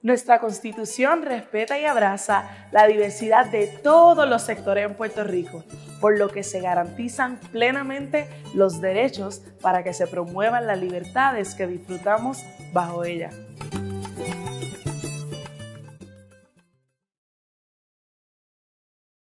Nuestra constitución respeta y abraza la diversidad de todos los sectores en Puerto Rico, por lo que se garantizan plenamente los derechos para que se promuevan las libertades que disfrutamos bajo ella.